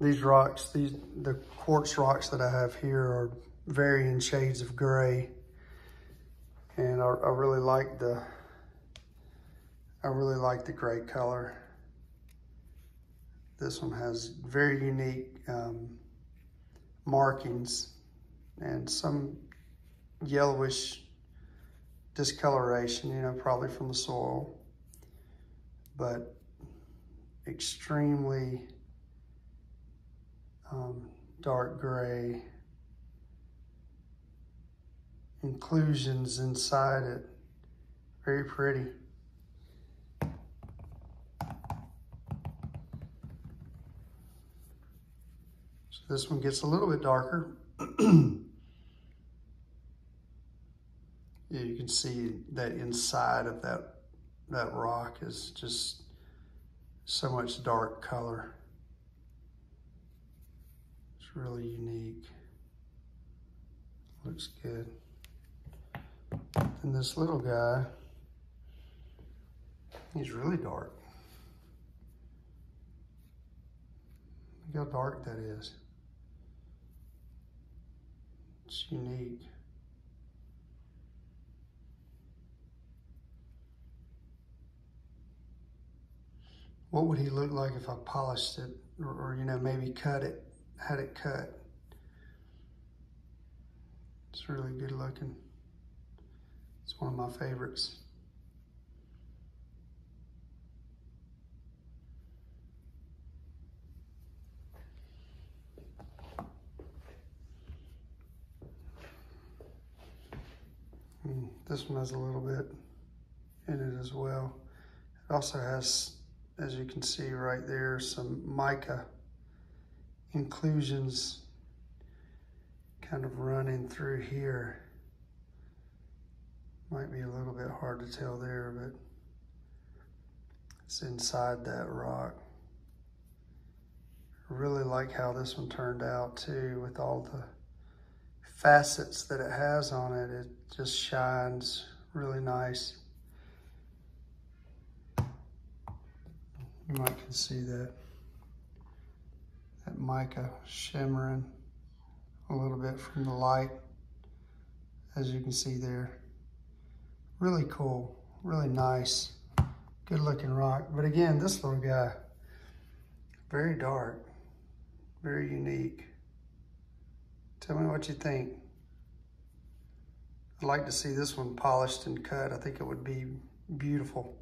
these rocks, these the quartz rocks that I have here are varying shades of gray. And I, I really like the, I really like the gray color. This one has very unique um, markings and some yellowish discoloration, you know, probably from the soil, but extremely um, dark gray inclusions inside it. Very pretty. So this one gets a little bit darker. Yeah, you can see that inside of that that rock is just so much dark color. Really unique. Looks good. And this little guy, he's really dark. Look how dark that is. It's unique. what would he look like if I polished it or, or, you know, maybe cut it, had it cut. It's really good looking. It's one of my favorites. Hmm, this one has a little bit in it as well. It also has as you can see right there, some mica inclusions kind of running through here. Might be a little bit hard to tell there, but it's inside that rock. Really like how this one turned out too with all the facets that it has on it. It just shines really nice. You might can see that mica shimmering a little bit from the light, as you can see there. Really cool, really nice, good looking rock. But again, this little guy, very dark, very unique. Tell me what you think. I'd like to see this one polished and cut. I think it would be beautiful.